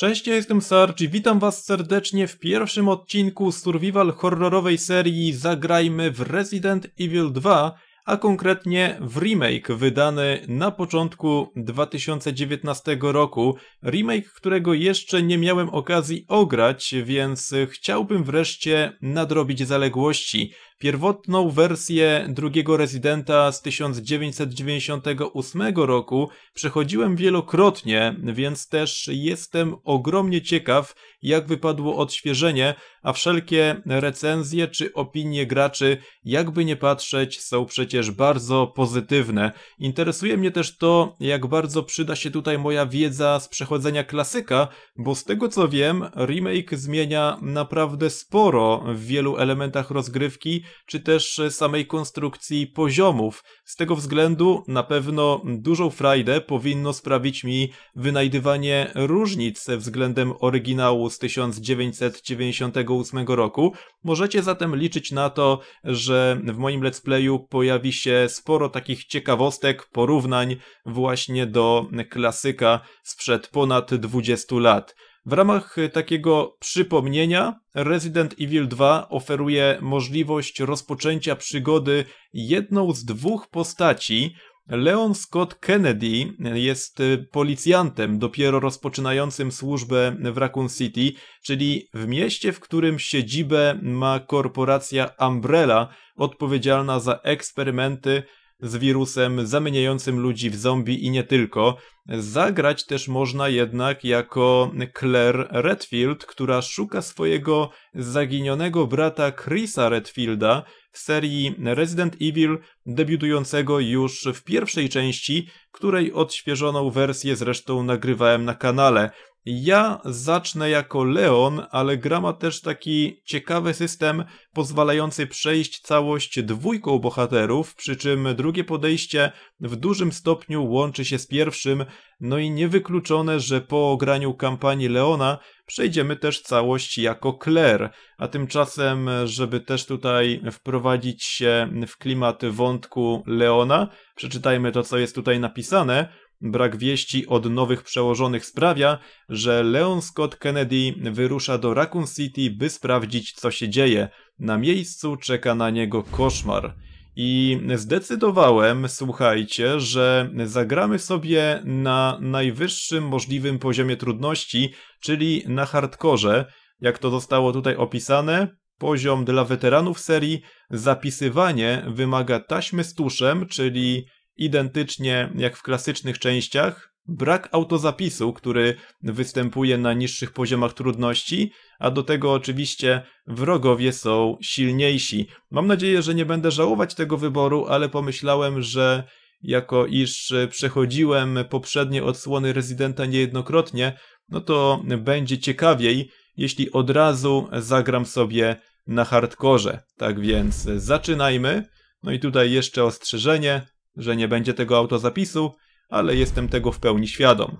Cześć, ja jestem Sarge i witam was serdecznie w pierwszym odcinku survival horrorowej serii Zagrajmy w Resident Evil 2, a konkretnie w remake wydany na początku 2019 roku. Remake, którego jeszcze nie miałem okazji ograć, więc chciałbym wreszcie nadrobić zaległości. Pierwotną wersję drugiego Residenta z 1998 roku przechodziłem wielokrotnie, więc też jestem ogromnie ciekaw, jak wypadło odświeżenie, a wszelkie recenzje czy opinie graczy, jakby nie patrzeć, są przecież bardzo pozytywne. Interesuje mnie też to, jak bardzo przyda się tutaj moja wiedza z przechodzenia klasyka, bo z tego co wiem, remake zmienia naprawdę sporo w wielu elementach rozgrywki, czy też samej konstrukcji poziomów. Z tego względu na pewno dużą frajdę powinno sprawić mi wynajdywanie różnic względem oryginału z 1998 roku. Możecie zatem liczyć na to, że w moim let's playu pojawi się sporo takich ciekawostek, porównań właśnie do klasyka sprzed ponad 20 lat. W ramach takiego przypomnienia Resident Evil 2 oferuje możliwość rozpoczęcia przygody jedną z dwóch postaci. Leon Scott Kennedy jest policjantem dopiero rozpoczynającym służbę w Raccoon City, czyli w mieście, w którym siedzibę ma korporacja Umbrella, odpowiedzialna za eksperymenty z wirusem zamieniającym ludzi w zombie i nie tylko. Zagrać też można jednak jako Claire Redfield, która szuka swojego zaginionego brata Chrisa Redfielda w serii Resident Evil, debiutującego już w pierwszej części, której odświeżoną wersję zresztą nagrywałem na kanale. Ja zacznę jako Leon, ale gra ma też taki ciekawy system pozwalający przejść całość dwójką bohaterów, przy czym drugie podejście w dużym stopniu łączy się z pierwszym, no i niewykluczone, że po ograniu kampanii Leona przejdziemy też całość jako Claire, a tymczasem, żeby też tutaj wprowadzić się w klimat wątku Leona, przeczytajmy to, co jest tutaj napisane. Brak wieści od nowych przełożonych sprawia, że Leon Scott Kennedy wyrusza do Raccoon City, by sprawdzić, co się dzieje. Na miejscu czeka na niego koszmar. I zdecydowałem, słuchajcie, że zagramy sobie na najwyższym możliwym poziomie trudności, czyli na hardkorze. Jak to zostało tutaj opisane, poziom dla weteranów serii, zapisywanie wymaga taśmy z tuszem, czyli identycznie jak w klasycznych częściach, brak autozapisu, który występuje na niższych poziomach trudności, a do tego oczywiście wrogowie są silniejsi. Mam nadzieję, że nie będę żałować tego wyboru, ale pomyślałem, że jako iż przechodziłem poprzednie odsłony Residenta niejednokrotnie, no to będzie ciekawiej, jeśli od razu zagram sobie na hardkorze. Tak więc zaczynajmy. No i tutaj jeszcze ostrzeżenie, że nie będzie tego autozapisu, ale jestem tego w pełni świadom.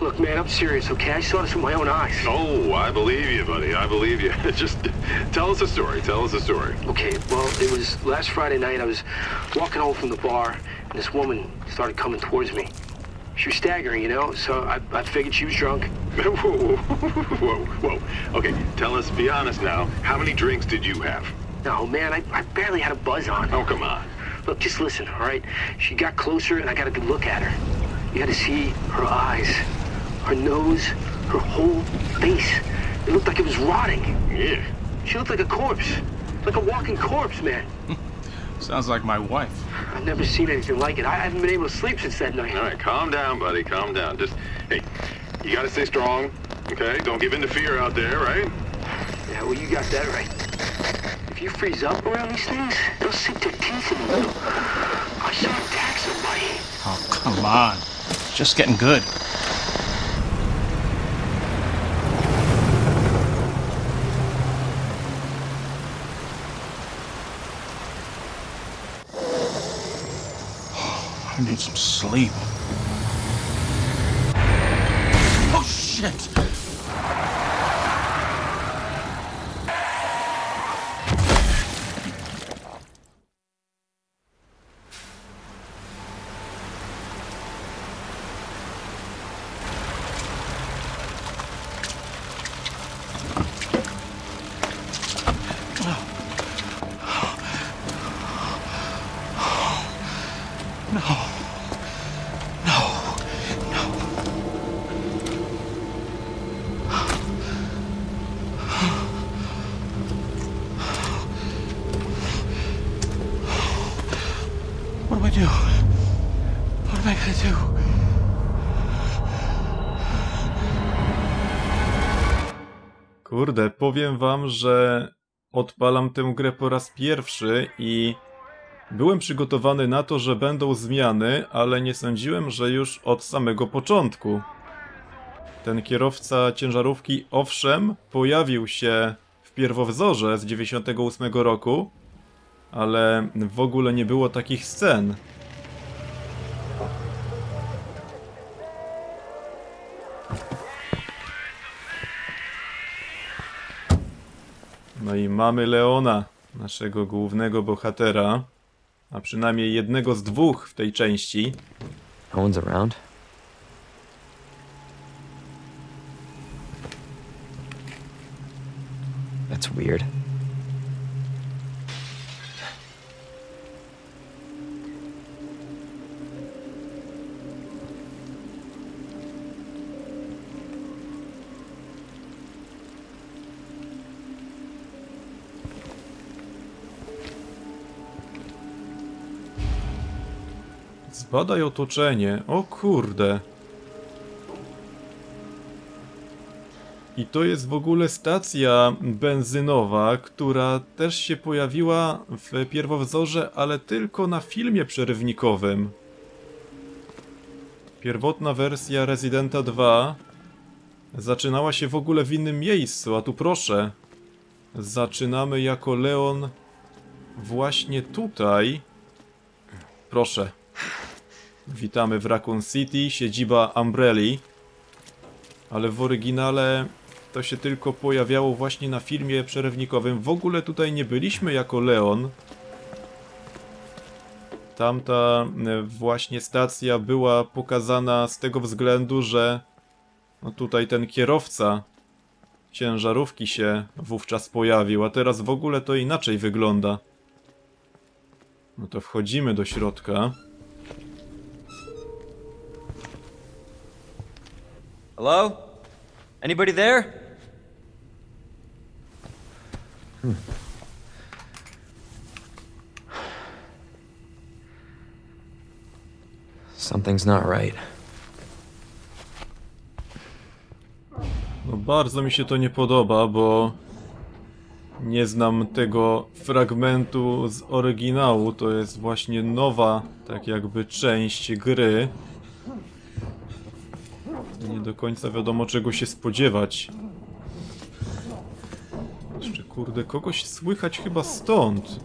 Look, man, I'm serious, okay? I saw this with my own eyes. Oh, I believe you, buddy. I believe you. Just tell us a story. Tell us a story. Okay, well, it was last Friday night. I was walking home from the bar, and this woman started coming towards me. She was staggering, you know, so I, I figured she was drunk. whoa, whoa, whoa, whoa. Okay, tell us, be honest now. How many drinks did you have? No, man, I, I barely had a buzz on. Oh, come on. Look, just listen, all right? She got closer, and I got a good look at her. You got to see her eyes, her nose, her whole face. It looked like it was rotting. Yeah. She looked like a corpse, like a walking corpse, man. Sounds like my wife. I've never seen anything like it. I haven't been able to sleep since that night. All right, calm down, buddy. Calm down. Just, hey, you gotta stay strong, okay? Don't give in to fear out there, right? Yeah, well, you got that right. If you freeze up around these things, they'll sink their teeth in you. I them attack somebody. Oh, come on. It's just getting good. I need some sleep. Oh, shit! Kurde, powiem wam, że odpalam tę grę po raz pierwszy i byłem przygotowany na to, że będą zmiany, ale nie sądziłem, że już od samego początku. Ten kierowca ciężarówki, owszem, pojawił się w pierwowzorze z 98 roku, ale w ogóle nie było takich scen. No i mamy Leona, naszego głównego bohatera, a przynajmniej jednego z dwóch w tej części. No one's around. That's weird. Zbadaj otoczenie. O kurde. I to jest w ogóle stacja benzynowa, która też się pojawiła w pierwowzorze, ale tylko na filmie przerywnikowym. Pierwotna wersja Residenta 2 zaczynała się w ogóle w innym miejscu, a tu proszę. Zaczynamy jako Leon właśnie tutaj. Proszę. Witamy w Raccoon City, siedziba Umbrelli. Ale w oryginale to się tylko pojawiało właśnie na filmie przerywnikowym. W ogóle tutaj nie byliśmy jako Leon. Tamta e, właśnie stacja była pokazana z tego względu, że no tutaj ten kierowca ciężarówki się wówczas pojawił, a teraz w ogóle to inaczej wygląda. No to wchodzimy do środka. Hello? Anybody there? Something's not right. No bardzo mi się to nie podoba, bo nie znam tego fragmentu z oryginału. To jest właśnie nowa, tak jakby część gry. Nie do końca wiadomo czego się spodziewać. Jeszcze kurde, kogoś słychać chyba stąd.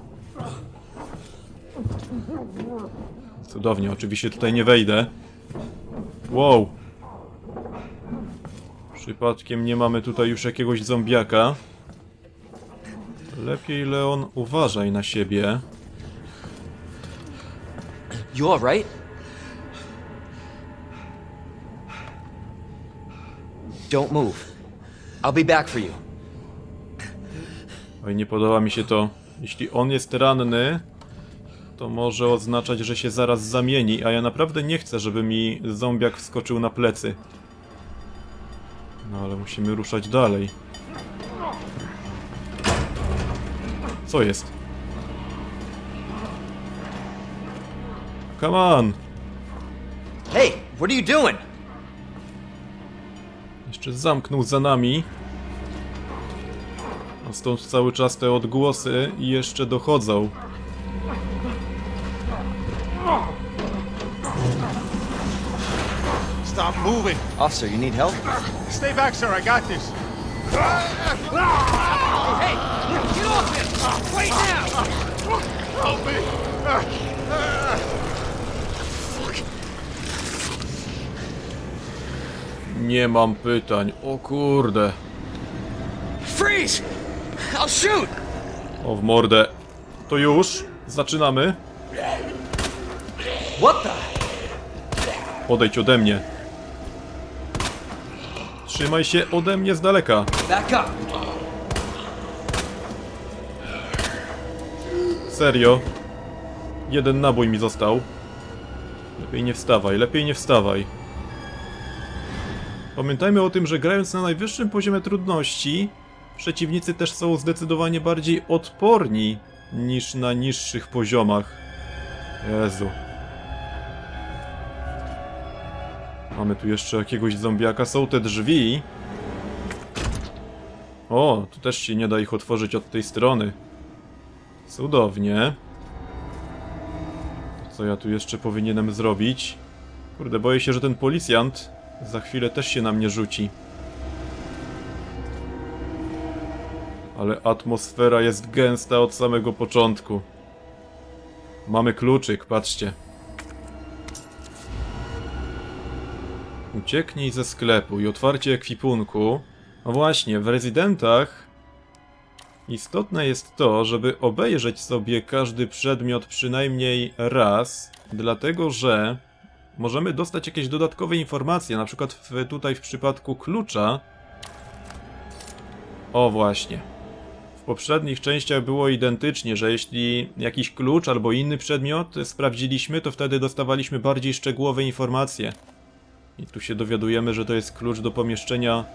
Cudownie, oczywiście tutaj nie wejdę. Wow. Przypadkiem nie mamy tutaj już jakiegoś zombiaka. Lepiej, Leon, uważaj na siebie. You alright? Don't move. I'll be back for you. Oj, nie podoba mi się to. Jeśli on jest ranny, to może oznaczać, że się zaraz zamieni, a ja naprawdę nie chcę, żeby mi zombiak wskoczył na plecy. No ale musimy ruszać dalej. Co jest? Come on! Hey, what are you doing? Jeszcze zamknął za nami. A stąd cały czas te odgłosy jeszcze dochodzą. Stop moving. Officer, you need help? Stay back, sir. I got this. Help me. Nie mam pytań. O kurde. Freeze! I'll shoot! O w mordę. To już? Zaczynamy? What the? Odejdź ode mnie. Trzymaj się ode mnie z daleka. Back up. Serio? Jeden nabój mi został. Lepiej nie wstawaj, lepiej nie wstawaj. Pamiętajmy o tym, że grając na najwyższym poziomie trudności, przeciwnicy też są zdecydowanie bardziej odporni niż na niższych poziomach. Jezu. Mamy tu jeszcze jakiegoś zombiaka. Są te drzwi. O, tu też się nie da ich otworzyć od tej strony. Cudownie. Co ja tu jeszcze powinienem zrobić? Kurde, boję się, że ten policjant za chwilę też się na mnie rzuci. Ale atmosfera jest gęsta od samego początku. Mamy kluczyk, patrzcie. Ucieknij ze sklepu i otwarcie ekwipunku. No właśnie, w rezydentach istotne jest to, żeby obejrzeć sobie każdy przedmiot przynajmniej raz, dlatego że możemy dostać jakieś dodatkowe informacje, na przykład w, tutaj w przypadku klucza. O właśnie. W poprzednich częściach było identycznie, że jeśli jakiś klucz albo inny przedmiot sprawdziliśmy, to wtedy dostawaliśmy bardziej szczegółowe informacje. I tu się dowiadujemy, że to jest klucz do pomieszczenia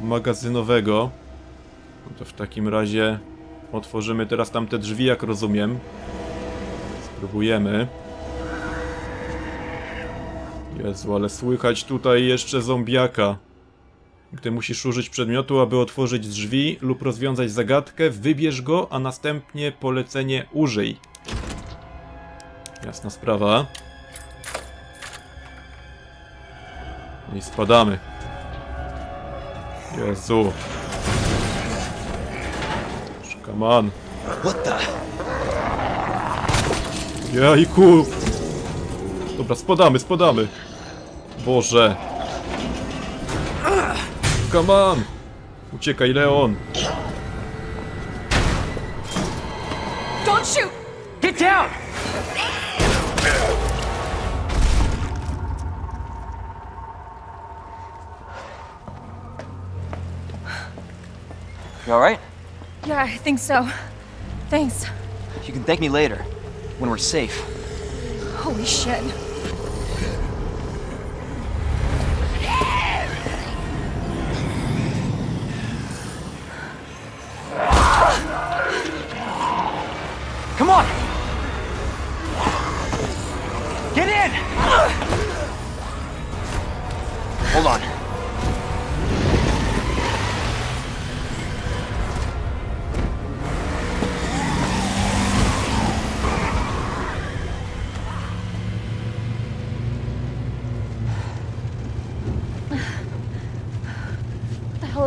magazynowego. No to w takim razie otworzymy teraz tamte drzwi, jak rozumiem. Spróbujemy. Jezu, ale słychać tutaj jeszcze zombiaka. Gdy musisz użyć przedmiotu, aby otworzyć drzwi lub rozwiązać zagadkę, wybierz go, a następnie polecenie użyj. Jasna sprawa. I spadamy. Jezu. Come on. What the? Jajku! Dobra, spadamy, spadamy. Boże. Come on! Uciekaj, Leon. Don't shoot! Get down! You alright? Yeah, I think so. Thanks. You can thank me later, when we're safe. Holy shit.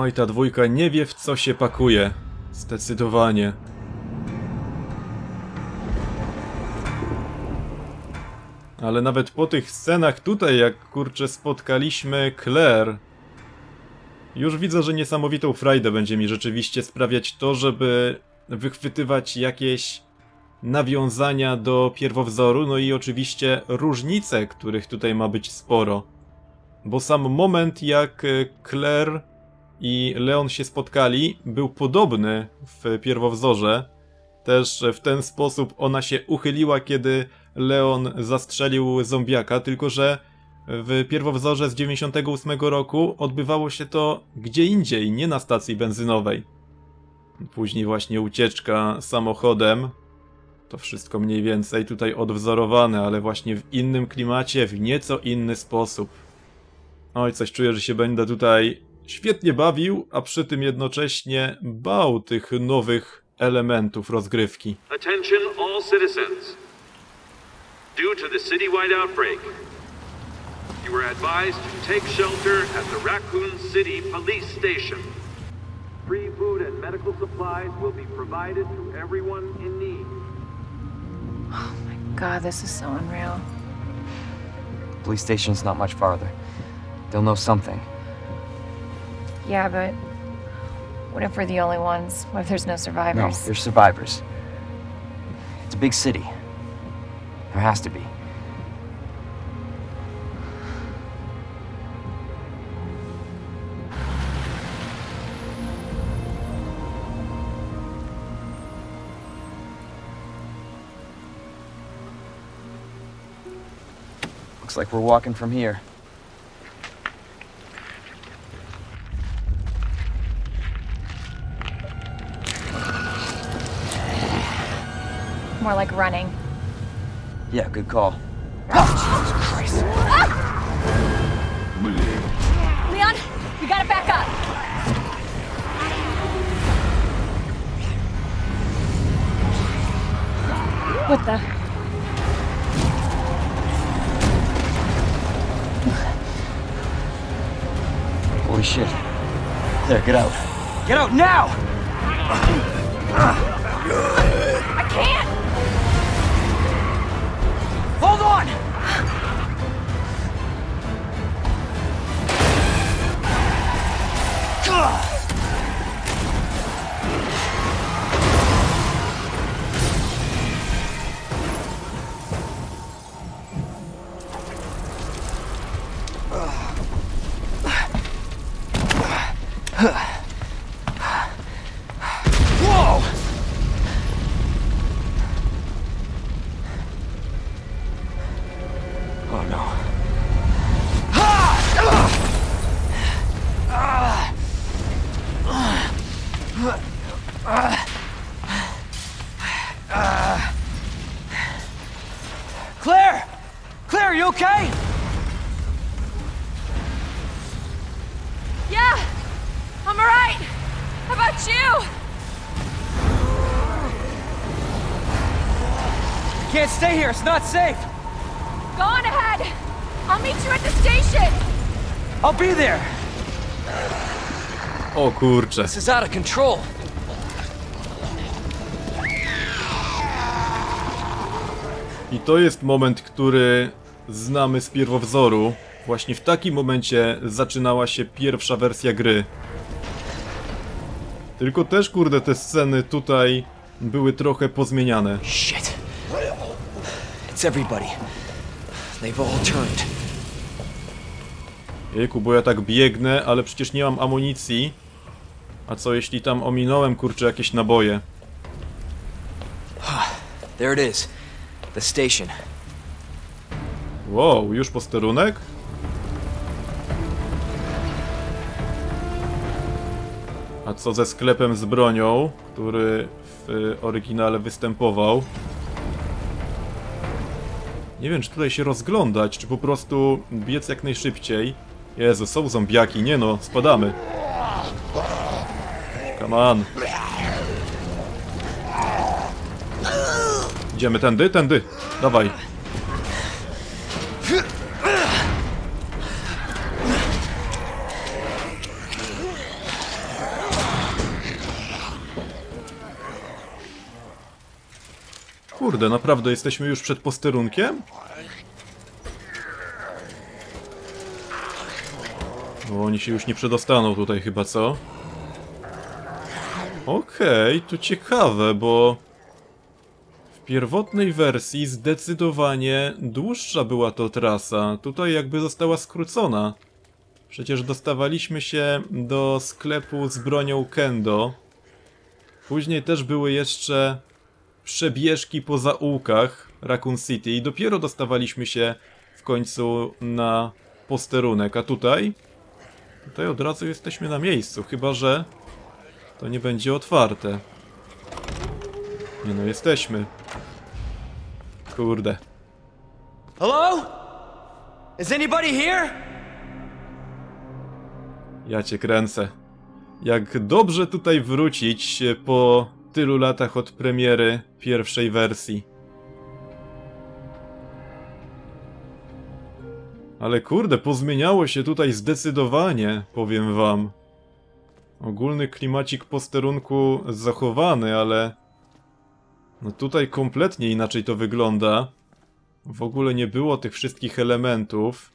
Oj, ta dwójka nie wie w co się pakuje. Zdecydowanie. Ale nawet po tych scenach tutaj, jak kurczę spotkaliśmy Claire, już widzę, że niesamowitą frajdę będzie mi rzeczywiście sprawiać to, żeby wychwytywać jakieś nawiązania do pierwowzoru, no i oczywiście różnice, których tutaj ma być sporo. Bo sam moment, jak e, Claire i Leon się spotkali, był podobny w pierwowzorze. Też w ten sposób ona się uchyliła, kiedy Leon zastrzelił zombiaka, tylko że w pierwowzorze z 98 roku odbywało się to gdzie indziej, nie na stacji benzynowej. Później właśnie ucieczka samochodem. To wszystko mniej więcej tutaj odwzorowane, ale właśnie w innym klimacie, w nieco inny sposób. Oj, coś czuję, że się będę tutaj świetnie bawił, a przy tym jednocześnie bał tych nowych elementów rozgrywki. Attention all citizens. Due to the citywide outbreak, you are advised to take shelter at the Raccoon City Police Station. Free food and medical supplies will be provided to everyone in need. God, this is so unreal. Police station's not much farther. They'll know something. Yeah, but what if we're the only ones? What if there's no survivors? No, there's survivors. It's a big city. There has to be. Looks like we're walking from here. More like running. Yeah, good call. Ah! Oh, ah! Leon, we gotta back up. What the? Holy shit. There, get out. Get out now! Ah. Whoa! here, it's not safe. Go on ahead! I'll meet you at the station! I'll be there. O kurcze. This is out of control. I to jest moment, który znamy z pierwowzoru. Właśnie w takim momencie zaczynała się pierwsza wersja gry. Tylko też, kurde, te sceny tutaj były trochę pozmieniane. Shit. It's everybody. They've all turned. Jejku, bo ja tak biegnę, ale przecież nie mam amunicji. A co jeśli tam ominąłem, kurczę, jakieś naboje? There it is. The station. Wow, już posterunek? A co ze sklepem z bronią, który w oryginale występował? Nie wiem, czy tutaj się rozglądać, czy po prostu biec jak najszybciej. Jezu, są zombiaki, nie no, spadamy. Come on. Idziemy tędy, tędy. Dawaj. Kurde, naprawdę jesteśmy już przed posterunkiem? Bo oni się już nie przedostaną tutaj chyba, co? Okej, to ciekawe, bo w pierwotnej wersji zdecydowanie dłuższa była to trasa. Tutaj jakby została skrócona. Przecież dostawaliśmy się do sklepu z bronią Kendo. Później też były jeszcze przebieżki po zaułkach Raccoon City i dopiero dostawaliśmy się w końcu na posterunek. A tutaj? Tutaj od razu jesteśmy na miejscu, chyba że to nie będzie otwarte. Nie no, jesteśmy. Kurde. Hello? Is anybody here? Ja cię kręcę. Jak dobrze tutaj wrócić po tylu latach od premiery pierwszej wersji. Ale kurde, pozmieniało się tutaj zdecydowanie, powiem wam. Ogólny klimacik posterunku zachowany, ale... No tutaj kompletnie inaczej to wygląda. W ogóle nie było tych wszystkich elementów.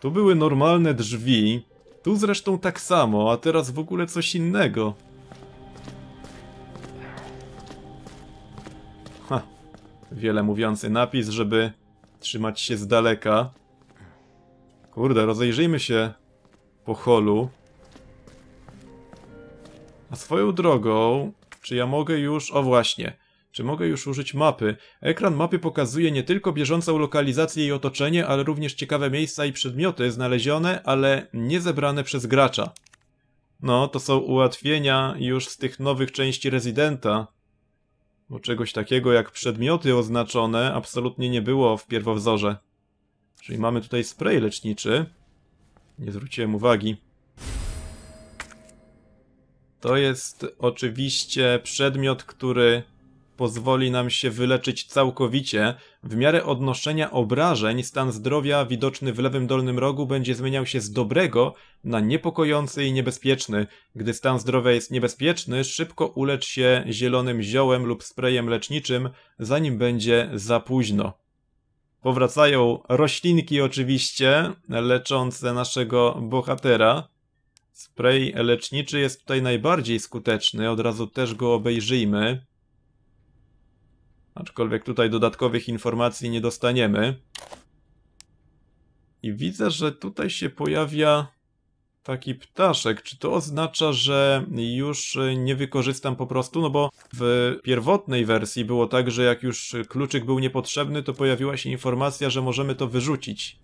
Tu były normalne drzwi. Tu zresztą tak samo, a teraz w ogóle coś innego. Wiele mówiący napis, żeby trzymać się z daleka. Kurde, rozejrzyjmy się po holu. A swoją drogą, czy ja mogę już... O właśnie, Czy mogę już użyć mapy? Ekran mapy pokazuje nie tylko bieżącą lokalizację i otoczenie, ale również ciekawe miejsca i przedmioty znalezione, ale nie zebrane przez gracza. No, to są ułatwienia już z tych nowych części Residenta. Bo czegoś takiego jak przedmioty oznaczone absolutnie nie było w pierwowzorze. Czyli mamy tutaj spray leczniczy. Nie zwróciłem uwagi. To jest oczywiście przedmiot, który pozwoli nam się wyleczyć całkowicie. W miarę odnoszenia obrażeń stan zdrowia widoczny w lewym dolnym rogu będzie zmieniał się z dobrego na niepokojący i niebezpieczny. Gdy stan zdrowia jest niebezpieczny, szybko ulecz się zielonym ziołem lub sprayem leczniczym, zanim będzie za późno. Powracają roślinki oczywiście, leczące naszego bohatera. Spray leczniczy jest tutaj najbardziej skuteczny, od razu też go obejrzyjmy. Aczkolwiek tutaj dodatkowych informacji nie dostaniemy. I widzę, że tutaj się pojawia taki ptaszek. Czy to oznacza, że już nie wykorzystam po prostu? No bo w pierwotnej wersji było tak, że jak już kluczyk był niepotrzebny, to pojawiła się informacja, że możemy to wyrzucić.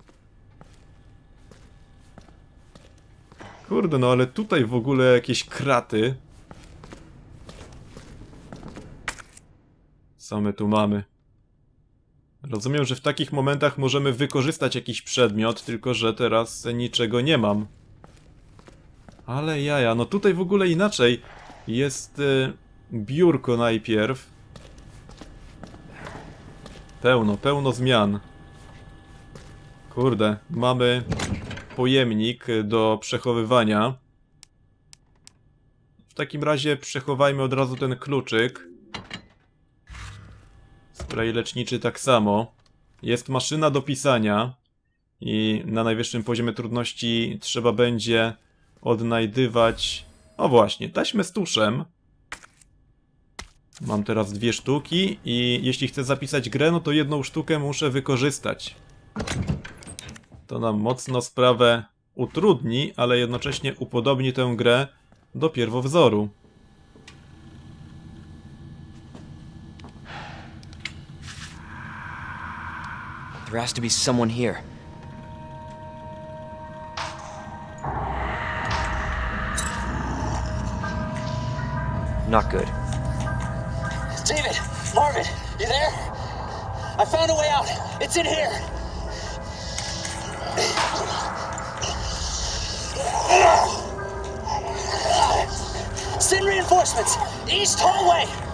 Kurde, no ale tutaj w ogóle jakieś kraty. Co my tu mamy? Rozumiem, że w takich momentach możemy wykorzystać jakiś przedmiot, tylko że teraz niczego nie mam. Ale jaja, no tutaj w ogóle inaczej. Jest y, biurko najpierw. Pełno, pełno zmian. Kurde, mamy pojemnik do przechowywania. W takim razie przechowajmy od razu ten kluczyk. Spray leczniczy tak samo. Jest maszyna do pisania. I na najwyższym poziomie trudności trzeba będzie odnajdywać... O właśnie, taśmę z tuszem. Mam teraz dwie sztuki i jeśli chcę zapisać grę, no to jedną sztukę muszę wykorzystać. To nam mocno sprawę utrudni, ale jednocześnie upodobni tę grę do pierwowzoru. There has to be someone here. Not good. David! Marvin! You there? I found a way out! It's in here! Send reinforcements! East hallway!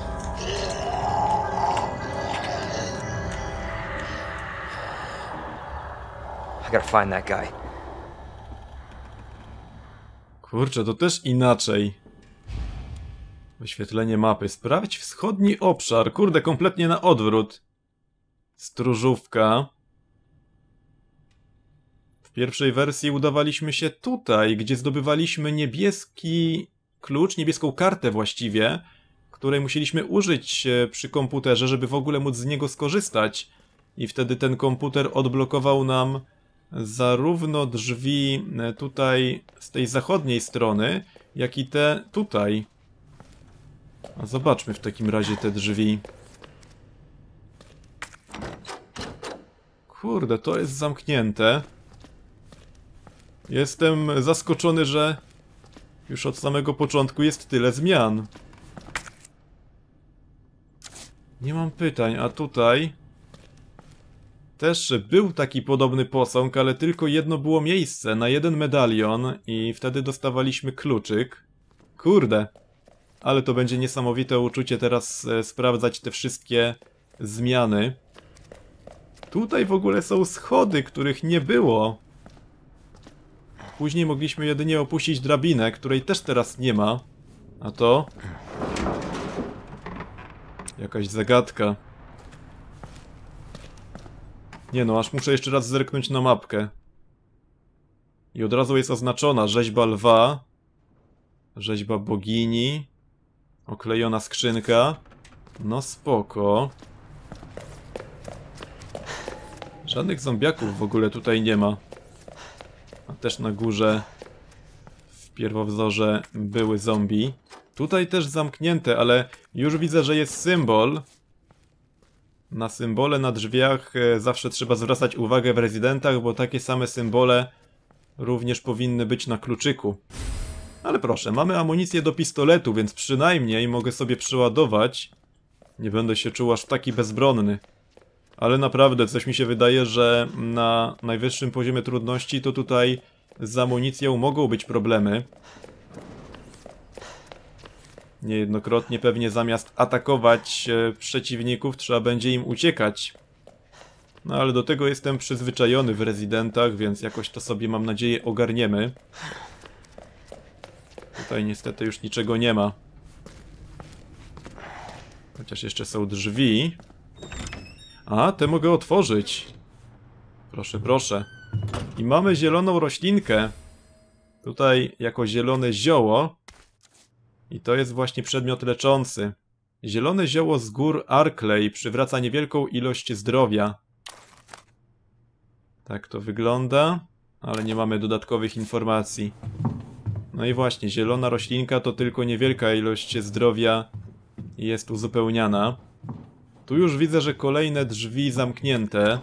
Gotta find that guy. Kurczę, to też inaczej. Wyświetlenie mapy. Sprawdź wschodni obszar. Kurde, kompletnie na odwrót. Stróżówka. W pierwszej wersji udawaliśmy się tutaj, gdzie zdobywaliśmy niebieski klucz, niebieską kartę właściwie, której musieliśmy użyć e, przy komputerze, żeby w ogóle móc z niego skorzystać. I wtedy ten komputer odblokował nam zarówno drzwi e, tutaj z tej zachodniej strony, jak i te tutaj. A zobaczmy w takim razie te drzwi. Kurde, to jest zamknięte. Jestem zaskoczony, że już od samego początku jest tyle zmian. Nie mam pytań, a tutaj... Też był taki podobny posąg, ale tylko jedno było miejsce na jeden medalion i wtedy dostawaliśmy kluczyk. Kurde. Ale to będzie niesamowite uczucie teraz e, sprawdzać te wszystkie zmiany. Tutaj w ogóle są schody, których nie było. Później mogliśmy jedynie opuścić drabinę, której też teraz nie ma. A to... Jakaś zagadka. Nie no, aż muszę jeszcze raz zerknąć na mapkę. I od razu jest oznaczona rzeźba lwa, rzeźba bogini, oklejona skrzynka. No spoko. Żadnych zombiaków w ogóle tutaj nie ma. A też na górze w pierwowzorze były zombie. Tutaj też zamknięte, ale już widzę, że jest symbol, Na symbole na drzwiach e, zawsze trzeba zwracać uwagę w rezydentach, bo takie same symbole również powinny być na kluczyku. Ale proszę, mamy amunicję do pistoletu, więc przynajmniej mogę sobie przeładować. Nie będę się czuł aż taki bezbronny. Ale naprawdę, coś mi się wydaje, że na najwyższym poziomie trudności to tutaj z amunicją mogą być problemy. Niejednokrotnie pewnie zamiast atakować e, przeciwników trzeba będzie im uciekać. No ale do tego jestem przyzwyczajony w rezydentach, więc jakoś to sobie mam nadzieję ogarniemy. Tutaj niestety już niczego nie ma. Chociaż jeszcze są drzwi. A, te mogę otworzyć. Proszę, proszę. I mamy zieloną roślinkę. Tutaj jako zielone zioło. I to jest właśnie przedmiot leczący. Zielone zioło z gór Arkley przywraca niewielką ilość zdrowia. Tak to wygląda, ale nie mamy dodatkowych informacji. No i właśnie, zielona roślinka to tylko niewielka ilość zdrowia jest uzupełniana. Tu już widzę, że kolejne drzwi zamknięte.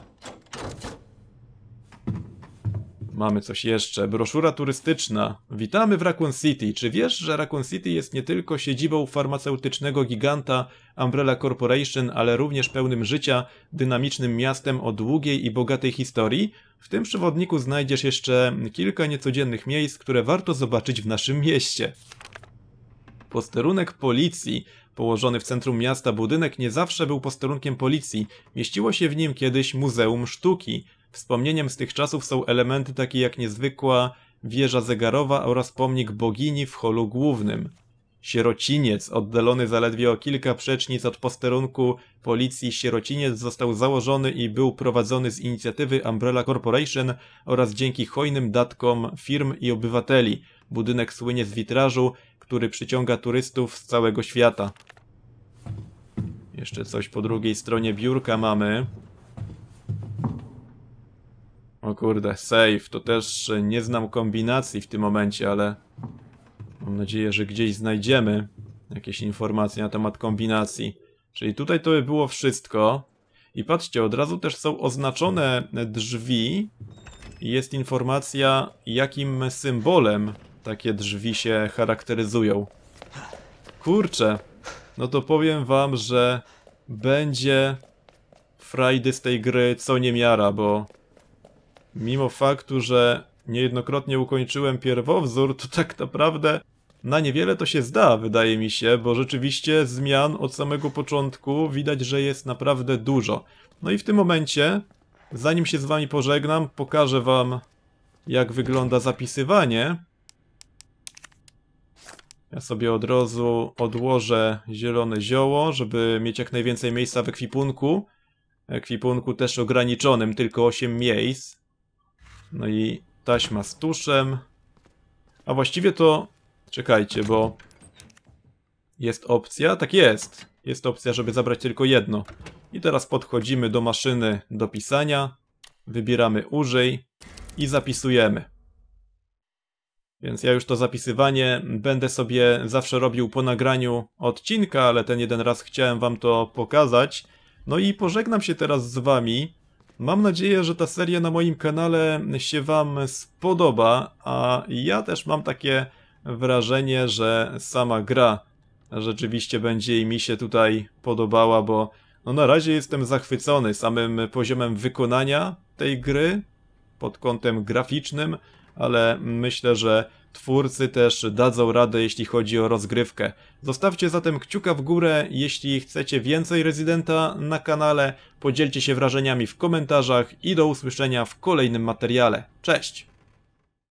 Mamy coś jeszcze. Broszura turystyczna. Witamy w Raccoon City. Czy wiesz, że Raccoon City jest nie tylko siedzibą farmaceutycznego giganta Umbrella Corporation, ale również pełnym życia, dynamicznym miastem o długiej i bogatej historii? W tym przewodniku znajdziesz jeszcze kilka niecodziennych miejsc, które warto zobaczyć w naszym mieście. Posterunek policji. Położony w centrum miasta budynek nie zawsze był posterunkiem policji. Mieściło się w nim kiedyś Muzeum Sztuki. Wspomnieniem z tych czasów są elementy takie jak niezwykła wieża zegarowa oraz pomnik bogini w holu głównym. Sierociniec, oddalony zaledwie o kilka przecznic od posterunku policji Sierociniec został założony i był prowadzony z inicjatywy Umbrella Corporation oraz dzięki hojnym datkom firm i obywateli. Budynek słynie z witrażu, który przyciąga turystów z całego świata. Jeszcze coś po drugiej stronie biurka mamy. O kurde, save. To też nie znam kombinacji w tym momencie, ale mam nadzieję, że gdzieś znajdziemy jakieś informacje na temat kombinacji. Czyli tutaj to by było wszystko. I patrzcie, od razu też są oznaczone drzwi i jest informacja, jakim symbolem takie drzwi się charakteryzują. Kurczę, no to powiem wam, że będzie frajdy z tej gry co niemiara, bo mimo faktu, że niejednokrotnie ukończyłem pierwowzór, to tak naprawdę na niewiele to się zda, wydaje mi się, bo rzeczywiście zmian od samego początku widać, że jest naprawdę dużo. No i w tym momencie, zanim się z wami pożegnam, pokażę wam jak wygląda zapisywanie. Ja sobie od razu odłożę zielone zioło, żeby mieć jak najwięcej miejsca w ekwipunku. Ekwipunku też ograniczonym, tylko 8 miejsc. No i taśma z tuszem. A właściwie to... Czekajcie, bo... Jest opcja? Tak jest. Jest opcja, żeby zabrać tylko jedno. I teraz podchodzimy do maszyny do pisania. Wybieramy użyj i zapisujemy. Więc ja już to zapisywanie będę sobie zawsze robił po nagraniu odcinka, ale ten jeden raz chciałem wam to pokazać. No i pożegnam się teraz z wami. Mam nadzieję, że ta seria na moim kanale się wam spodoba, a ja też mam takie wrażenie, że sama gra rzeczywiście będzie i mi się tutaj podobała, bo no na razie jestem zachwycony samym poziomem wykonania tej gry pod kątem graficznym, ale myślę, że twórcy też dadzą radę, jeśli chodzi o rozgrywkę. Zostawcie zatem kciuka w górę, jeśli chcecie więcej Rezydenta na kanale, podzielcie się wrażeniami w komentarzach i do usłyszenia w kolejnym materiale. Cześć!